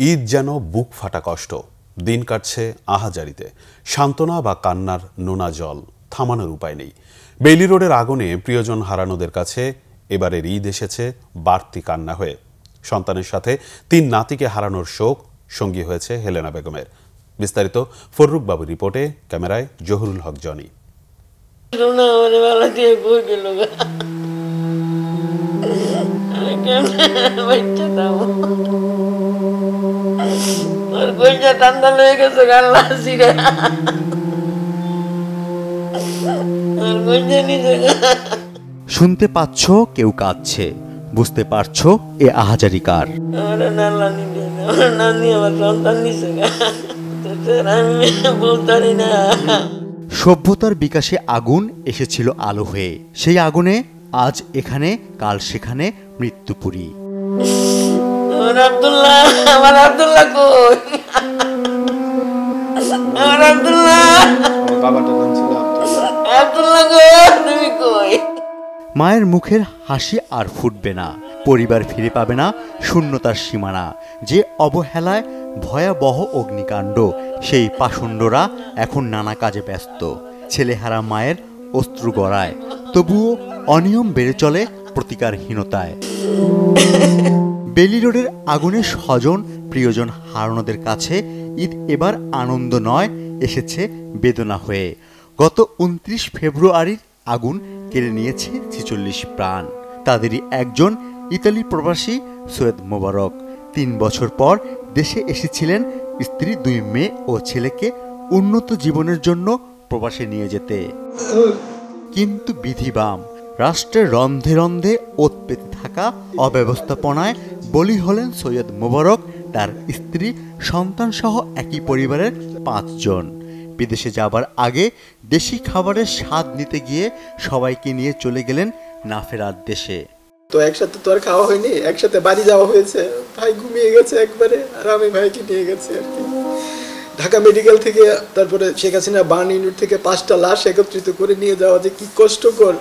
ঈদ যেন বুক ফাটা কষ্ট। দিন কাটছে আহাজারিতে। সান্ত্বনা বা কান্নার নোনা জল, থামানোর উপায় নেই। বেইলি রোডের আগুনে প্রিয়জন হারানোদের কাছে এবারের ঈদ এসেছে বাড়তি কান্না হয়ে। সন্তানের সাথে তিন নাতিকে হারানোর শোক সঙ্গী হয়েছে হেলেনা বেগমের। বিস্তারিত ফররুক বাবু রিপোর্টে, ক্যামেরায় জহুরুল হক, জনি। দিয়ে কইজা ঠান্ডা লয়ে গেছে গাল্লা সিরে শুনতে পাচ্ছ কেউ কাঁদছে। বুঝতে পারছ এ আহাজারি কার? সভ্যতার বিকাশে আগুন এসেছিল আলো হয়ে। সেই আগুনে আজ এখানে কাল সেখানে মৃত্যুপুরী আমার আব্দুল্লাহ আমার আব্দুল্লাহ কই? বাবাটার নাম ছিল মায়ের মুখের হাসি আর ফুটবে না পরিবার ফিরে পাবে না শূন্যতার সীমানা যে অবহেলায় ভয়াবহ অগ্নিকাণ্ড সেই পাষণ্ডরা এখন নানা কাজে ব্যস্ত ছেলেহারা মায়ের অশ্রু গড়ায় তবুও অনিয়ম বেড়ে চলে প্রতিকারহীনতায়। বেলি রোডের আগুনে স্বজন প্রিয়জন হারানোদের কাছে ঈদ এবার আনন্দ নয় এসেছে বেদনা হয়ে। গত উনত্রিশ ফেব্রুয়ারির আগুন কেড়ে নিয়েছে ছেচল্লিশ প্রাণ। তাদেরই একজন ইতালি প্রবাসী সৈয়দ মোবারক। তিন বছর পর দেশে এসেছিলেন স্ত্রী দুই মেয়ে ও ছেলেকে উন্নত জীবনের জন্য প্রবাসে নিয়ে যেতে। কিন্তু বিধিবাম, রাষ্ট্রের রন্ধে রন্ধে ওত পেতে থাকা অব্যবস্থাপনায় বলি হলেন সৈয়দ মোবারক তার স্ত্রী, সন্তানসহ একই পরিবারের পাঁচজন। বিদেশে যাবার আগে দেশি খাবারের স্বাদ নিতে গিয়ে সবাইকে নিয়ে চলে গেলেন না ফেরার দেশে। তো একসাথে তো আর খাওয়া হয়নি, একসাথে বাড়ি যাওয়া হয়েছে। ভাই ঘুমিয়ে গেছে একবারে, আর আমি ভাইকে নিয়ে গেছি আর কি। ঢাকা মেডিকেল থেকে, তারপরে শেখ হাসিনা বার্ন ইউনিট থেকে পাঁচটা লাশ একত্রিত করে নিয়ে যাওয়া যে কি কষ্টকর।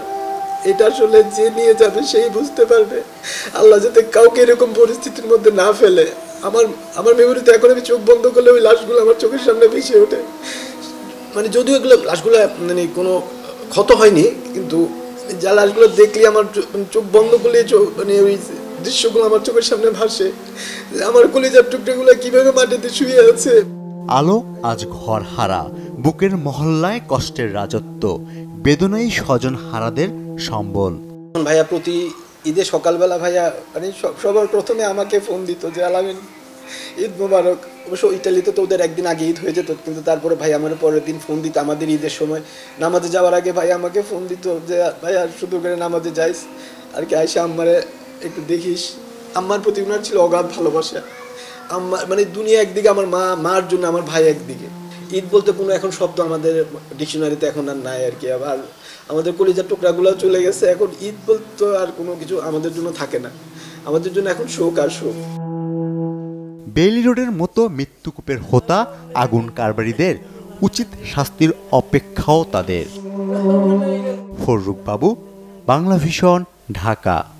এটা আসলে যে নিয়ে যাবে সেই বুঝতে পারবে। আল্লাহ যাতে কাউকে এরকম পরিস্থিতির মধ্যে না ফেলে। আমার আমার মেমোরিতে এখন আমি চোখ বন্ধ করলে ওই লাশগুলো আমার চোখের সামনে ভেসে ওঠে। মানে যদিও এগুলো লাশগুলো মানে কোনো ক্ষত হয়নি কিন্তু যা লাশগুলো দেখলে আমার মানে চোখ বন্ধ করলে মানে ওই দৃশ্যগুলো আমার চোখের সামনে ভাসে। আমার কলিজার টুকরোগুলো কীভাবে মাটিতে শুয়ে আছে? আলো আজ ঘর হারা বুকের মহল্লায় কষ্টের রাজত্ব বেদনাই স্বজন হারাদের সম্বল। ভাইয়া প্রতি ঈদে সকালবেলা ভাইয়া মানে সব- সবার প্রথমে আমাকে ফোন দিত যে, আলামিন, ঈদ মোবারক। অবশ্য ইটালিতে তো ওদের একদিন আগে ঈদ হয়ে যেত, কিন্তু তারপরে ভাই আমার পরের দিন ফোন দিত আমাদের ঈদের সময়। নামাজে যাওয়ার আগে ভাই আমাকে ফোন দিত যে, ভাইয়া, শুধু করে নামাজে যাইস, আর কি আয়সা আম্মারে একটু দেখিস। আম্মার প্রতি ওনার ছিল অগাধ ভালোবাসা। আম্মা মানে দুনিয়া একদিকে, আমার মা, মার জন্য আমার ভাই একদিকে। ঈদ বলতে কোনো এখন শব্দ আমাদের ডিকশনারিতে এখন আর নাই আর কি। আবার আমাদের কলিজার টুকরাগুলো চলে গেছে। এখন ঈদ বলতে আর কোনো কিছু আমাদের জন্য থাকে না। আমাদের জন্য এখন শোক আর শোক। বেইলি রোডের মতো মৃত্যুকূপের হোতা আগুন কারবারিদের, উচিত শাস্তির অপেক্ষাও তাদের। ফররুক বাবু, বাংলা ভীষণ ঢাকা।